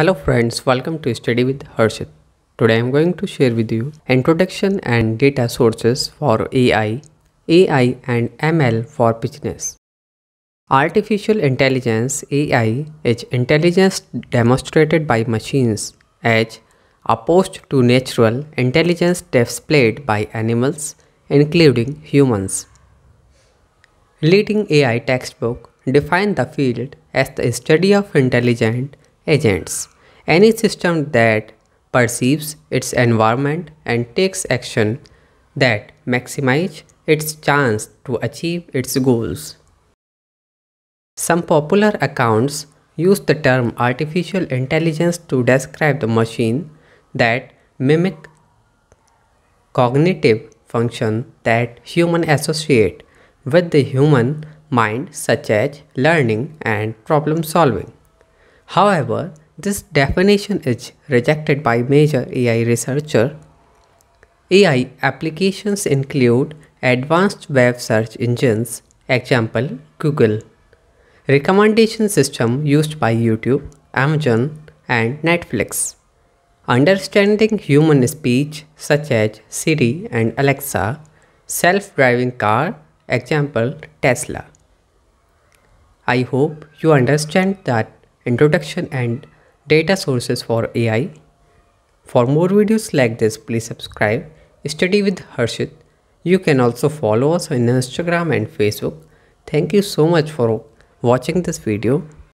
Hello friends, welcome to Study with Harshit. Today I am going to share with you introduction and data sources for AI, AI and ML for business. Artificial intelligence AI is intelligence demonstrated by machines as opposed to natural intelligence displayed by animals including humans. Leading AI textbook define the field as the study of intelligent agents. Any system that perceives its environment and takes action that maximize its chance to achieve its goals. Some popular accounts use the term artificial intelligence to describe the machine that mimic cognitive function that human associate with the human mind such as learning and problem solving. However, this definition is rejected by major AI researchers. AI applications include advanced web search engines, example Google, recommendation system used by YouTube, Amazon, and Netflix, understanding human speech such as Siri and Alexa, self-driving car, example Tesla. I hope you understand that introduction and data sources for AI. For more videos like this, please subscribe. Study with Harshit. You can also follow us on Instagram and Facebook. Thank you so much for watching this video.